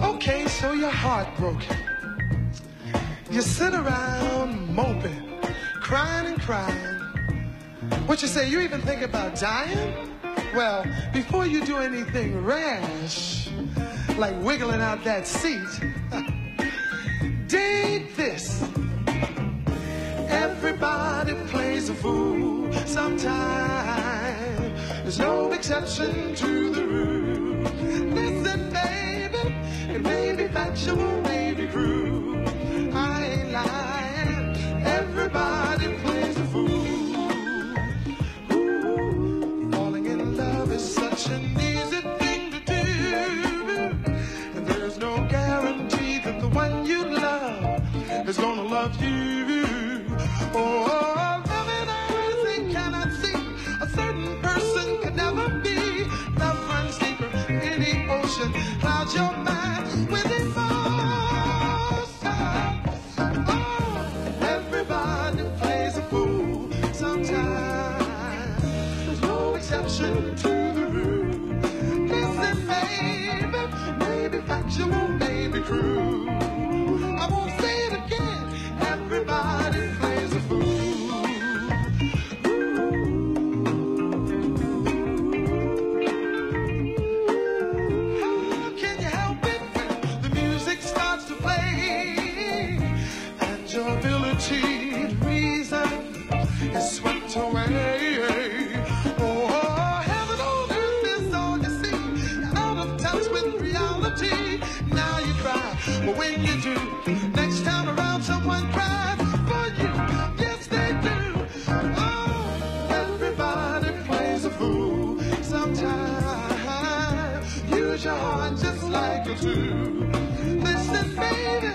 Okay, so you're heartbroken. You sit around moping, crying and crying. What you say, you even think about dying? Well, before you do anything rash, like wiggling out that seat, dig this. Everybody plays a fool sometime. There's no exception to the rule. Listen, baby, it may be factual, may be cruel. I ain't lying. Everybody plays a fool. Ooh, falling in love is such an easy thing to do. And there's no guarantee that the one you love is gonna love you. Oh, oh. Any ocean. Cloud your mind with emotion. Everybody plays a fool sometimes. There's no exception to the rule. Listen, baby, maybe factual, maybe cruel. Your reason is swept away? Oh, heaven on earth is all you see. Out of touch with reality. Now you cry, but when you do, next time around someone cries for you. Yes, they do. Oh, everybody plays a fool sometimes. Use your heart just like you do. Listen, baby,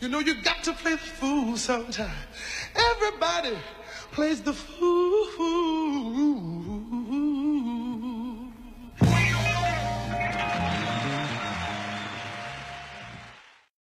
you know, you got to play the fool sometimes. Everybody plays the fool.